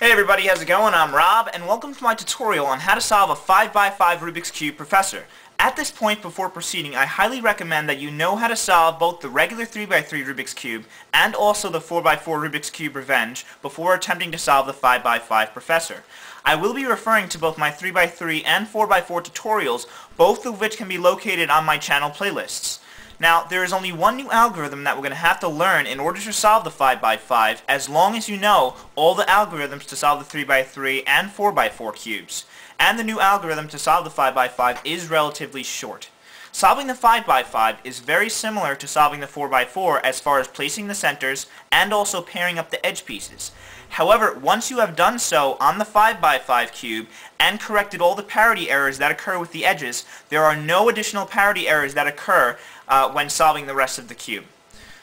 Hey everybody, how's it going? I'm Rob, and welcome to my tutorial on how to solve a 5x5 Rubik's Cube Professor. At this point before proceeding, I highly recommend that you know how to solve both the regular 3x3 Rubik's Cube and also the 4x4 Rubik's Cube Revenge before attempting to solve the 5x5 Professor. I will be referring to both my 3x3 and 4x4 tutorials, both of which can be located on my channel playlists. Now, there is only one new algorithm that we're going to have to learn in order to solve the 5x5 as long as you know all the algorithms to solve the 3x3 and 4x4 cubes. And the new algorithm to solve the 5x5 is relatively short. Solving the 5x5 is very similar to solving the 4x4 as far as placing the centers and also pairing up the edge pieces. However, once you have done so on the 5x5 cube and corrected all the parity errors that occur with the edges, there are no additional parity errors that occur uh, when solving the rest of the cube.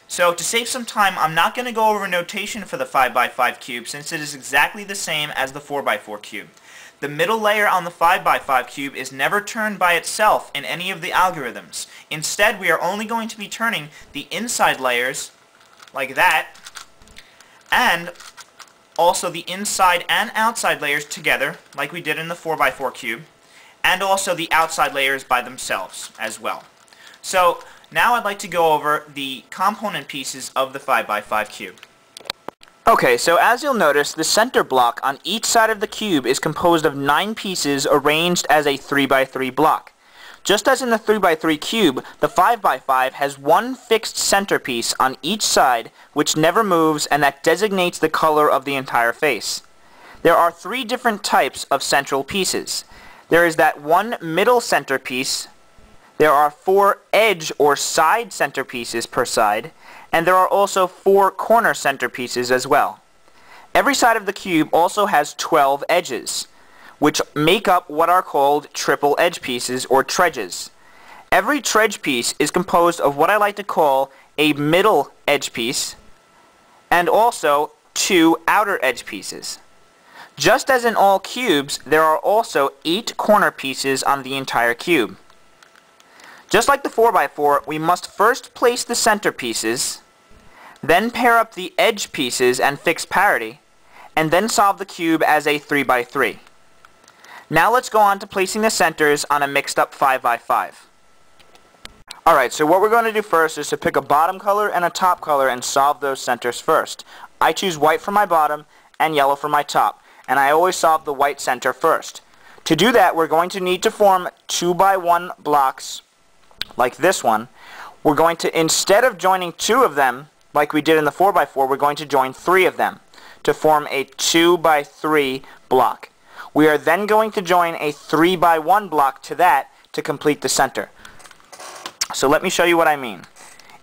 So to save some time, I'm not going to go over notation for the 5x5 cube since it is exactly the same as the 4x4 cube. The middle layer on the 5x5 cube is never turned by itself in any of the algorithms. Instead, we are only going to be turning the inside layers, like that, and also the inside and outside layers together, like we did in the 4x4 cube, and also the outside layers by themselves as well. So now I'd like to go over the component pieces of the 5x5 cube. Okay, so as you'll notice, the center block on each side of the cube is composed of 9 pieces arranged as a 3x3 block. Just as in the 3x3 cube, the 5x5 has one fixed centerpiece on each side which never moves and that designates the color of the entire face. There are three different types of central pieces. There is that one middle centerpiece, there are four edge or side centerpieces per side, and there are also four corner centerpieces as well. Every side of the cube also has 12 edges which make up what are called triple edge pieces or tredges. Every tredge piece is composed of what I like to call a middle edge piece and also two outer edge pieces. Just as in all cubes, there are also eight corner pieces on the entire cube. Just like the 4x4, we must first place the center pieces, then pair up the edge pieces and fix parity, and then solve the cube as a 3x3. Now let's go on to placing the centers on a mixed up 5x5. Alright, so what we're going to do first is to pick a bottom color and a top color and solve those centers first. I choose white for my bottom and yellow for my top, and I always solve the white center first. To do that, we're going to need to form 2 by 1 blocks like this one. We're going to, instead of joining two of them, like we did in the 4x4, we're going to join three of them to form a 2 by 3 block. We are then going to join a 3 by 1 block to that to complete the center. So let me show you what I mean.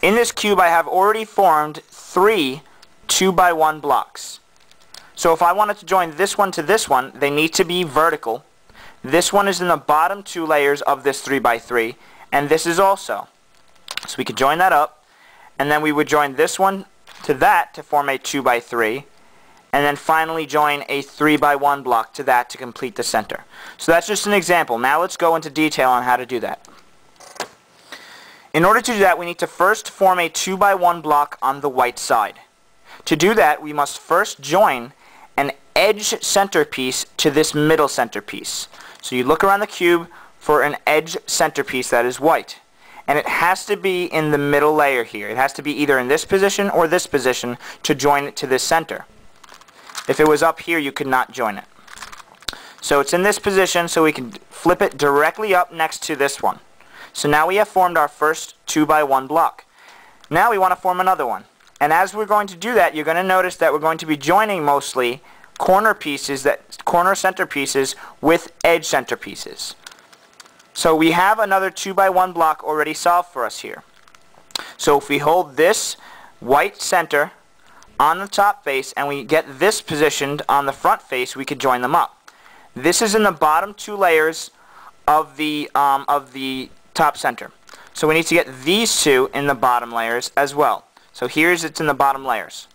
In this cube I have already formed three 2 by 1 blocks. So if I wanted to join this one to this one, they need to be vertical. This one is in the bottom two layers of this 3 by 3 and this is also. So we could join that up, and then we would join this one to that to form a 2 by 3 and then finally join a 3 by 1 block to that to complete the center. So that's just an example. Now let's go into detail on how to do that. In order to do that, we need to first form a 2 by 1 block on the white side. To do that, we must first join an edge centerpiece to this middle centerpiece. So you look around the cube for an edge centerpiece that is white. And it has to be in the middle layer here. It has to be either in this position or this position to join it to this center. If it was up here, you could not join it. So it's in this position, so we can flip it directly up next to this one. So now we have formed our first 2 by 1 block. Now we want to form another one. And as we're going to do that, you're going to notice that we're going to be joining mostly corner pieces, that corner center pieces with edge center pieces. So we have another 2 by 1 block already solved for us here. So if we hold this white center on the top face and we get this positioned on the front face, we could join them up. This is in the bottom two layers of the, um, of the top center. So we need to get these two in the bottom layers as well. So here's it's in the bottom layers.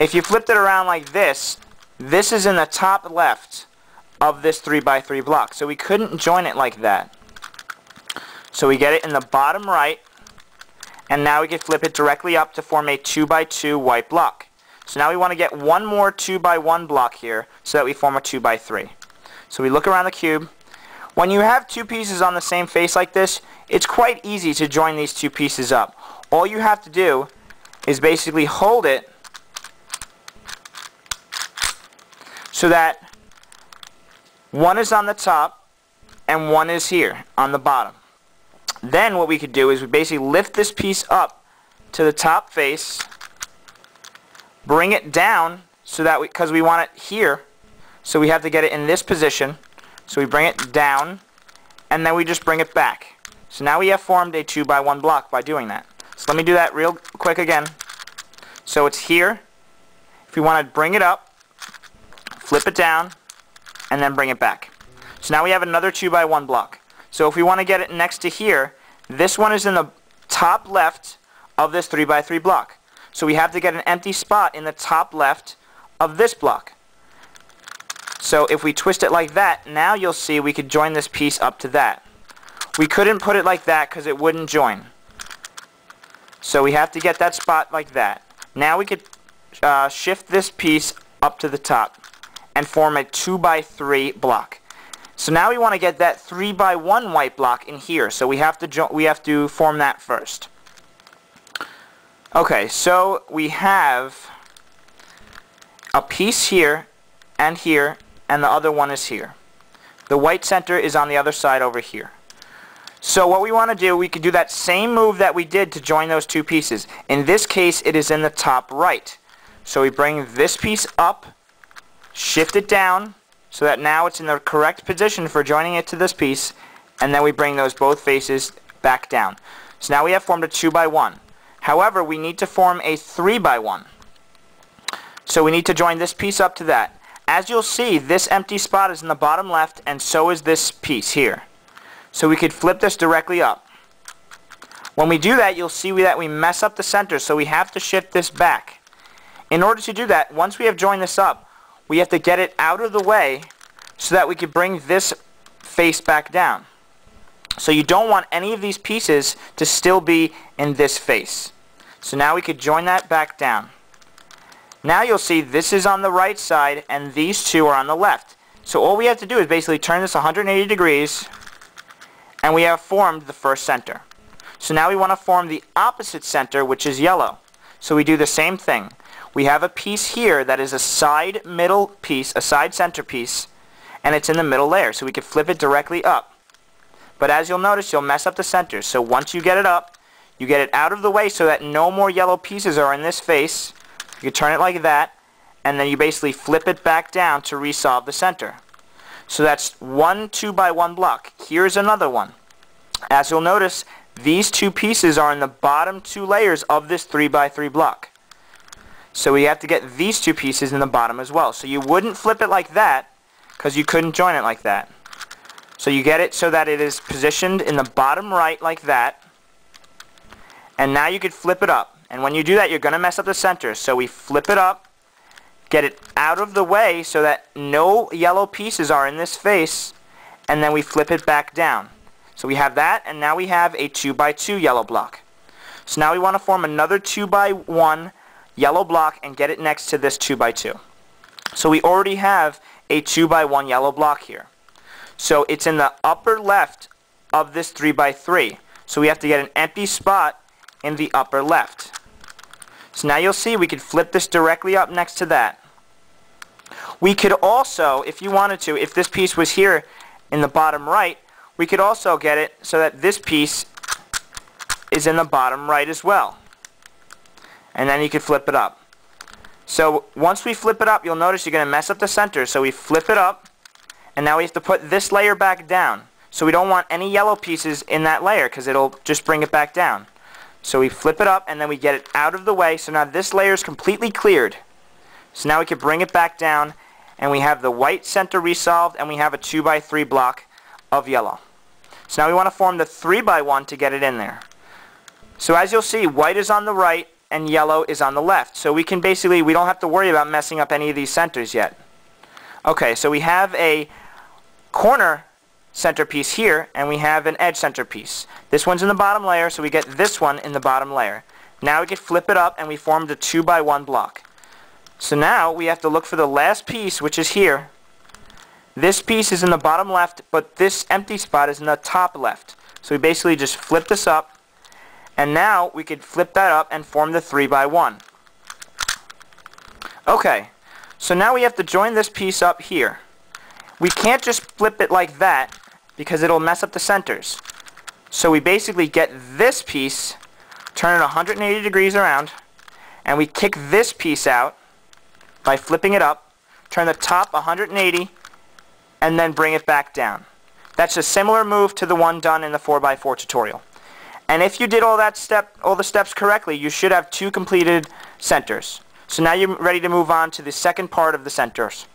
If you flipped it around like this, this is in the top left of this 3x3 block. So we couldn't join it like that. So we get it in the bottom right and now we can flip it directly up to form a 2 by 2 white block. So now we want to get one more 2 by 1 block here so that we form a 2 by 3. So we look around the cube. When you have two pieces on the same face like this, it's quite easy to join these two pieces up. All you have to do is basically hold it so that one is on the top and one is here on the bottom. Then what we could do is we basically lift this piece up to the top face, bring it down so that we, because we want it here, so we have to get it in this position. So we bring it down, and then we just bring it back. So now we have formed a 2 by 1 block by doing that. So let me do that real quick again. So it's here. If you want to bring it up, flip it down, and then bring it back. So now we have another 2 by 1 block. So if we want to get it next to here, this one is in the top left of this 3 by 3 block. So we have to get an empty spot in the top left of this block. So if we twist it like that, now you'll see we could join this piece up to that. We couldn't put it like that because it wouldn't join. So we have to get that spot like that. Now we could uh, shift this piece up to the top and form a 2 by 3 block. So now we want to get that 3 by 1 white block in here. So we have to we have to form that first. Okay, so we have a piece here and here and the other one is here. The white center is on the other side over here. So what we want to do, we could do that same move that we did to join those two pieces. In this case, it is in the top right. So we bring this piece up, shift it down, so that now it's in the correct position for joining it to this piece, and then we bring those both faces back down. So now we have formed a 2 by 1. However, we need to form a 3 by 1. So we need to join this piece up to that. As you'll see, this empty spot is in the bottom left, and so is this piece here. So we could flip this directly up. When we do that, you'll see that we mess up the center, so we have to shift this back. In order to do that, once we have joined this up, we have to get it out of the way so that we can bring this face back down. So you don't want any of these pieces to still be in this face. So now we could join that back down. Now you'll see this is on the right side and these two are on the left. So all we have to do is basically turn this 180 degrees and we have formed the first center. So now we want to form the opposite center which is yellow. So we do the same thing. We have a piece here that is a side middle piece, a side center piece, and it's in the middle layer. So we could flip it directly up. But as you'll notice, you'll mess up the center. So once you get it up, you get it out of the way so that no more yellow pieces are in this face. You turn it like that, and then you basically flip it back down to resolve the center. So that's one 2 by 1 block. Here's another one. As you'll notice, these two pieces are in the bottom two layers of this 3 by 3 block. So we have to get these two pieces in the bottom as well. So you wouldn't flip it like that because you couldn't join it like that. So you get it so that it is positioned in the bottom right like that. And now you could flip it up. And when you do that, you're going to mess up the center. So we flip it up, get it out of the way so that no yellow pieces are in this face, and then we flip it back down. So we have that, and now we have a 2 by 2 yellow block. So now we want to form another 2 by 1 yellow block and get it next to this 2 by 2. So we already have a 2 by 1 yellow block here. So it's in the upper left of this 3 by 3. So we have to get an empty spot in the upper left. So now you'll see we could flip this directly up next to that. We could also, if you wanted to, if this piece was here in the bottom right, we could also get it so that this piece is in the bottom right as well. And then you can flip it up. So once we flip it up, you'll notice you're going to mess up the center. So we flip it up, and now we have to put this layer back down. So we don't want any yellow pieces in that layer because it'll just bring it back down. So we flip it up and then we get it out of the way. So now this layer is completely cleared. So now we can bring it back down and we have the white center resolved and we have a 2 by 3 block of yellow. So now we want to form the 3 by 1 to get it in there. So as you'll see, white is on the right and yellow is on the left. So we can basically, we don't have to worry about messing up any of these centers yet. Okay, so we have a corner centerpiece here, and we have an edge centerpiece. This one's in the bottom layer, so we get this one in the bottom layer. Now we can flip it up, and we formed a 2 by 1 block. So now we have to look for the last piece, which is here. This piece is in the bottom left, but this empty spot is in the top left. So we basically just flip this up, and now we could flip that up and form the 3 by 1. Okay, so now we have to join this piece up here. We can't just flip it like that, because it'll mess up the centers. So we basically get this piece, turn it 180 degrees around, and we kick this piece out by flipping it up, turn the top 180, and then bring it back down. That's a similar move to the one done in the 4x4 tutorial. And if you did all that step, all the steps correctly, you should have two completed centers. So now you're ready to move on to the second part of the centers.